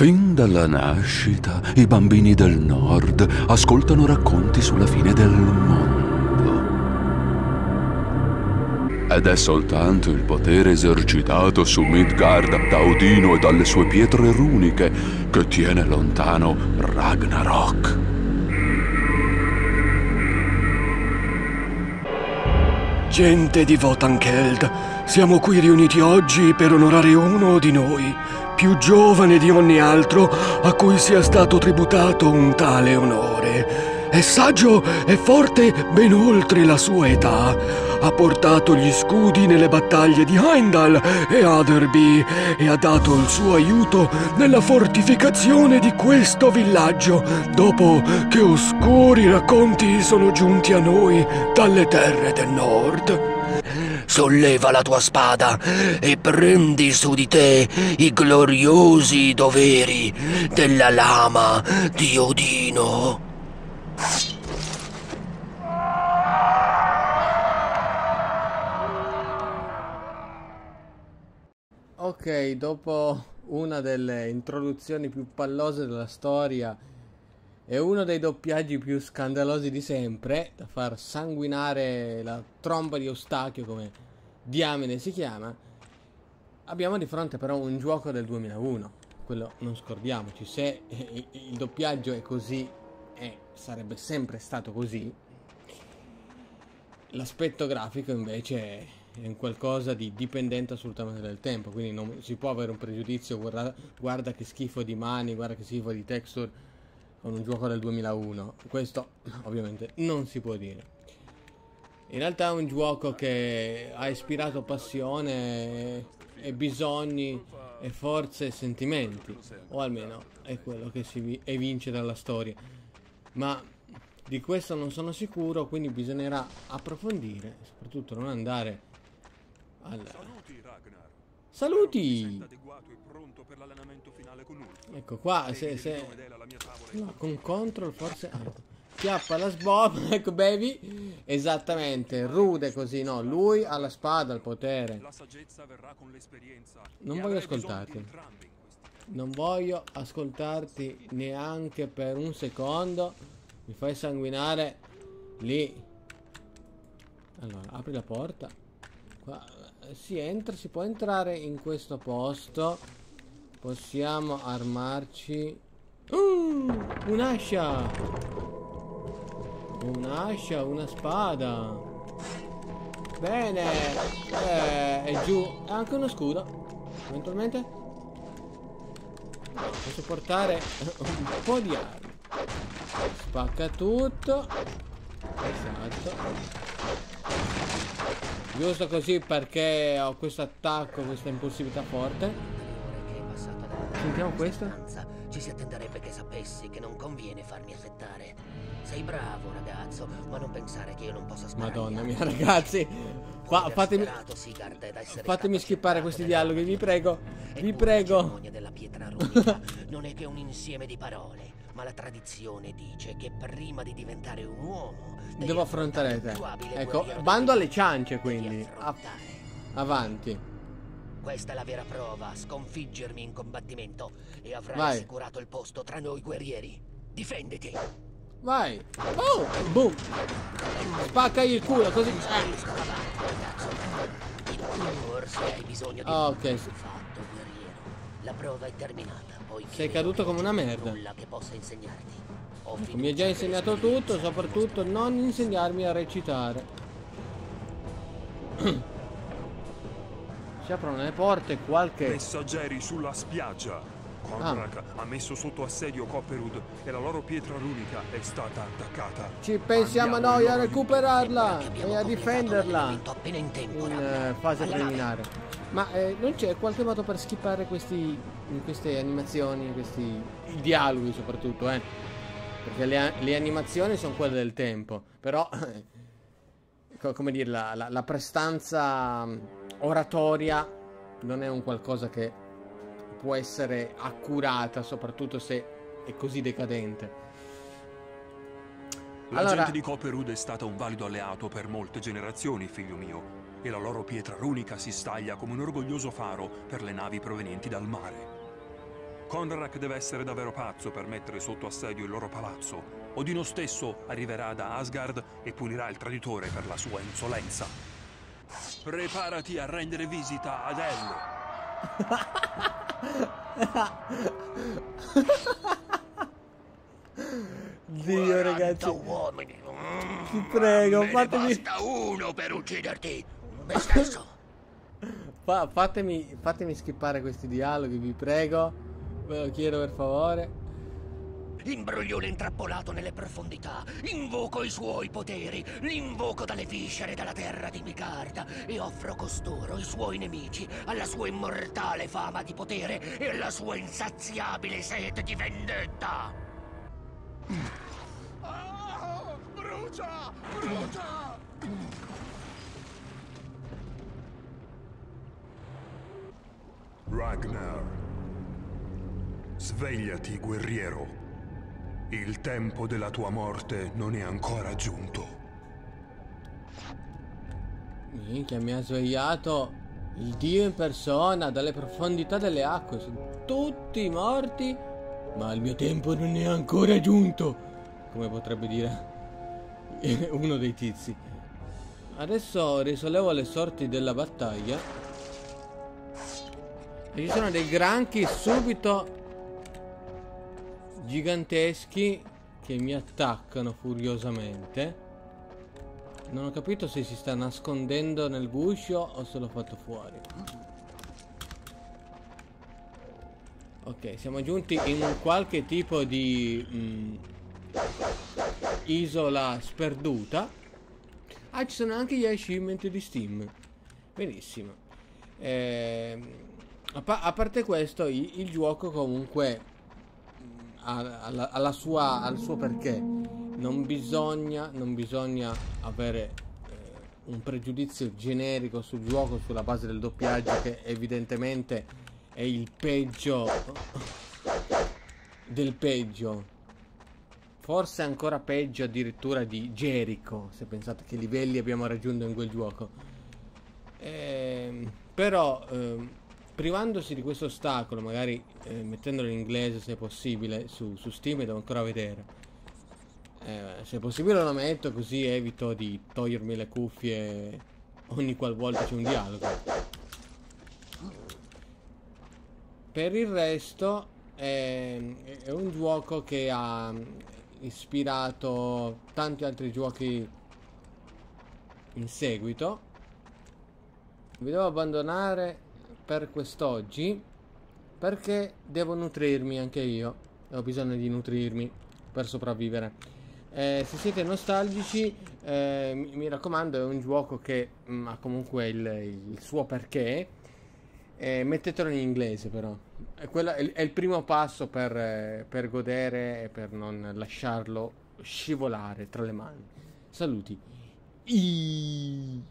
Fin dalla nascita i bambini del nord ascoltano racconti sulla fine del mondo. Ed è soltanto il potere esercitato su Midgard da Odino e dalle sue pietre runiche che tiene lontano Ragnarok. Gente di Votankeld, siamo qui riuniti oggi per onorare uno di noi, più giovane di ogni altro, a cui sia stato tributato un tale onore. È saggio e forte ben oltre la sua età. Ha portato gli scudi nelle battaglie di Heimdall e Otherby e ha dato il suo aiuto nella fortificazione di questo villaggio, dopo che oscuri racconti sono giunti a noi dalle terre del nord. Solleva la tua spada e prendi su di te i gloriosi doveri della lama di Odino. Ok, dopo una delle introduzioni più pallose della storia e uno dei doppiaggi più scandalosi di sempre, da far sanguinare la tromba di Eustachio come diamine si chiama, abbiamo di fronte però un gioco del 2001. Quello non scordiamoci, se il doppiaggio è così e sarebbe sempre stato così, l'aspetto grafico invece è un qualcosa di dipendente assolutamente dal tempo, quindi non si può avere un pregiudizio, guarda, guarda che schifo di mani, guarda che schifo di texture con un gioco del 2001. Questo ovviamente non si può dire. In realtà è un gioco che ha ispirato passione e bisogni e forze e sentimenti, o almeno è quello che si evince dalla storia. Ma di questo non sono sicuro, quindi bisognerà approfondire, soprattutto non andare al... Saluti! Ecco qua, se, se... No, con control forse... Ah. Chiappa la sbob, ecco baby. Esattamente, rude così, no? Lui ha la spada, il potere. Non voglio ascoltarti. Non voglio ascoltarti neanche per un secondo. Mi fai sanguinare lì. Allora, apri la porta. Qua si entra, si può entrare in questo posto. Possiamo armarci. Uh, un'ascia! Un'ascia, una spada. Bene. Eh, è giù. E anche uno scudo. Eventualmente. Posso portare un po' di armi. Spacca tutto. Esatto. Giusto così perché ho questo attacco, questa impulsività forte. Sentiamo questo. Ci si attenderebbe che sapessi che non conviene farmi affettare. Sei bravo, ragazzo, ma non pensare che io non possa sparare. Madonna mia, ragazzi. Fa, fatemi, fatemi skippare questi dialoghi, vi prego. Vi prego. della pietra runica non è che un insieme di parole, ma la tradizione dice che prima di diventare un uomo devo affrontare te. Ecco, bando alle ciance quindi. Avanti. Questa è la vera prova, sconfiggermi in combattimento e avrai Vai. assicurato il posto tra noi guerrieri. Difenditi. Vai. Oh, boom. Spacca il culo così. Forse hai bisogno di ok. Fatto, La prova è terminata. Sei caduto come una merda. che possa insegnarti. Mi hai già insegnato tutto, soprattutto non insegnarmi a recitare. si aprono le porte qualche... Messaggeri sulla spiaggia. Kornak ah. ha messo sotto assedio Copperwood e la loro pietra runica è stata attaccata. Ci pensiamo Andiamo noi a recuperarla e a difenderla in uh, fase preliminare. Ma eh, non c'è qualche modo per skippare questi, queste animazioni, questi dialoghi soprattutto, eh? Perché le, le animazioni sono quelle del tempo, però, come dire, la, la, la prestanza mm, oratoria non è un qualcosa che può essere accurata, soprattutto se è così decadente. La allora... gente di Copperwood è stata un valido alleato per molte generazioni, figlio mio, e la loro pietra runica si staglia come un orgoglioso faro per le navi provenienti dal mare. Konrak deve essere davvero pazzo per mettere sotto assedio il loro palazzo. Odino stesso arriverà da Asgard e punirà il traditore per la sua insolenza. Preparati a rendere visita ad El. Dio ragazzi. uomini. Ti prego, Me fatemi... basta uno per ucciderti. Me stesso. Fa- fatemi, fatemi skippare questi dialoghi, vi prego. Ve lo chiedo per favore. Imbroglione intrappolato nelle profondità. Invoco i suoi poteri. L'invoco dalle viscere della terra di Micarda. E offro costoro, i suoi nemici, alla sua immortale fama di potere e alla sua insaziabile sete di vendetta. Ah, brucia! Brucia! Ragnar. Svegliati, guerriero. Il tempo della tua morte non è ancora giunto. Minchia, mi ha svegliato il dio in persona dalle profondità delle acque. Sono tutti morti, ma il mio tempo non è ancora giunto. Come potrebbe dire uno dei tizi. Adesso risollevo le sorti della battaglia. E ci sono dei granchi subito giganteschi che mi attaccano furiosamente. Non ho capito se si sta nascondendo nel guscio o se l'ho fatto fuori. Ok, siamo giunti in un qualche tipo di mm, isola sperduta. Ah, ci sono anche gli achievement di Steam. Benissimo. Eh, a, pa a, parte questo, il, il gioco comunque ha, ha sua, al suo perché. Non bisogna, non bisogna avere eh, un pregiudizio generico sul gioco sulla base del doppiaggio che evidentemente è il peggio del peggio. Forse ancora peggio addirittura di Jericho, se pensate che livelli abbiamo raggiunto in quel gioco. Eh, però, eh, privandosi di questo ostacolo, magari eh, mettendolo in inglese se possibile, su, su Steam devo ancora vedere. Eh, se possibile lo metto così evito di togliermi le cuffie ogni qualvolta c'è un dialogo. Per il resto è, è un gioco che ha ispirato tanti altri giochi in seguito. Vi devo abbandonare per quest'oggi perché devo nutrirmi anche io. Ho bisogno di nutrirmi per sopravvivere. Eh, se siete nostalgici, eh, mi, raccomando, è un gioco che mh, mm, ha comunque il, il suo perché. Eh, mettetelo in inglese, però. È, quella, è, è il primo passo per, eh, per, godere e per non lasciarlo scivolare tra le mani. Saluti. I...